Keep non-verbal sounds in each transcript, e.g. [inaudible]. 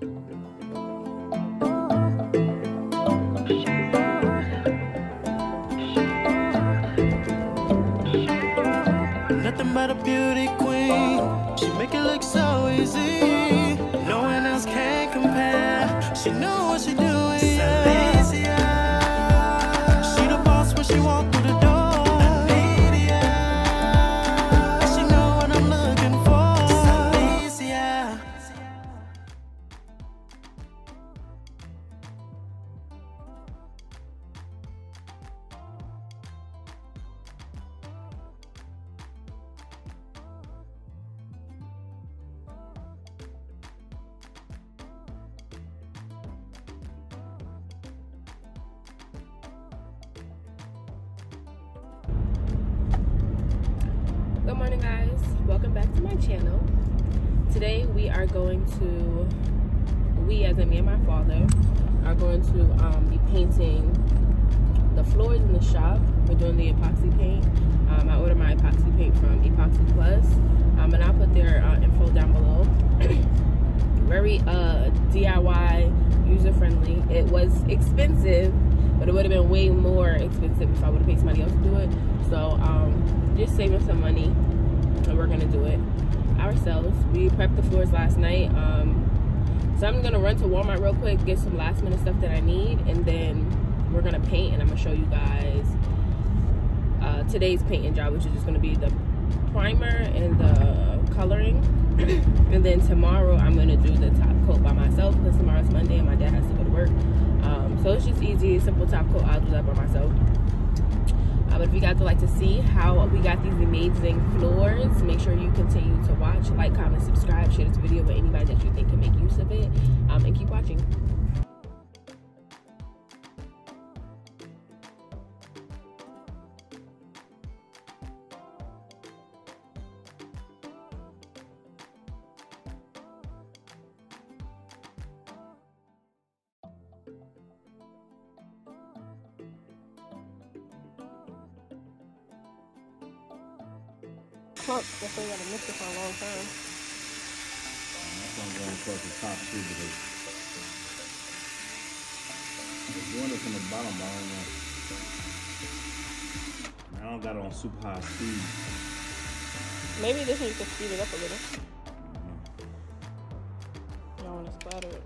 Nothing but a beauty queen. Welcome back to my channel. Today we are going to, we as in me and my father, are going to um, be painting the floors in the shop. We're doing the epoxy paint. Um, I ordered my epoxy paint from Epoxy Plus, um, and I'll put their uh, info down below. [clears throat] Very uh, DIY, user friendly. It was expensive, but it would have been way more expensive if I would have paid somebody else to do it. So um, just saving some money, and we're gonna do it ourselves. We prepped the floors last night. Um, so I'm gonna run to Walmart real quick, get some last minute stuff that I need, and then we're gonna paint. And I'm gonna show you guys uh, today's painting job, which is just gonna be the primer and the coloring. [coughs] and then tomorrow I'm gonna do the top coat by myself because tomorrow's Monday and my dad has to go to work. Um, so it's just easy, simple top coat. I'll do that by myself. But if you guys would like to see how we got these amazing floors, make sure you continue to watch, like, comment, subscribe, Clump, that's why you gotta mix it for a long time. That's why I'm going across the top too because it's doing it from the bottom, but I don't know. I don't got it on super high speed. Maybe this one you can speed it up a little. Mm-hmm. I don't wanna splatter it.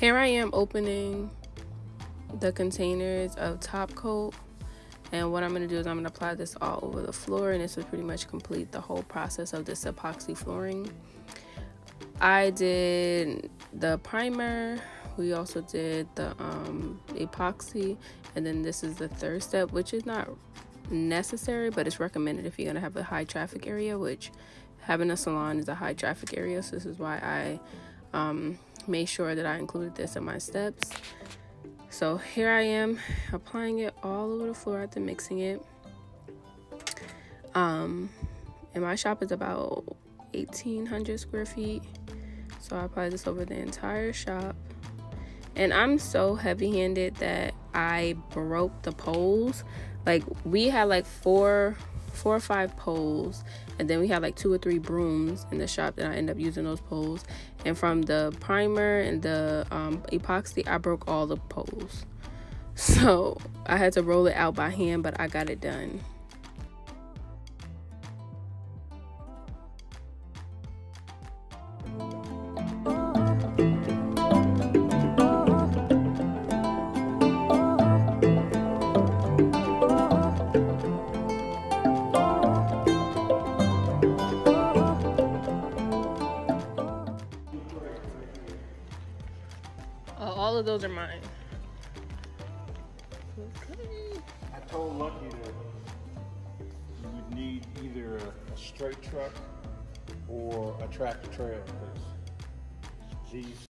Here I am opening the containers of top coat and what I'm going to do is I'm going to apply this all over the floor and this will pretty much complete the whole process of this epoxy flooring. I did the primer, we also did the um, epoxy and then this is the third step which is not necessary but it's recommended if you're going to have a high traffic area which having a salon is a high traffic area so this is why I um, made sure that I included this in my steps. So here I am applying it all over the floor after mixing it. Um, and my shop is about 1,800 square feet. So I probably this over the entire shop. And I'm so heavy handed that I broke the poles. Like we had like four four or five poles and then we had like two or three brooms in the shop that I end up using those poles. And from the primer and the um, epoxy I broke all the poles. [laughs] So I had to roll it out by hand but I got it done those are mine. Okay. I told Lucky that you would need either a, a straight truck or a tractor trailer because these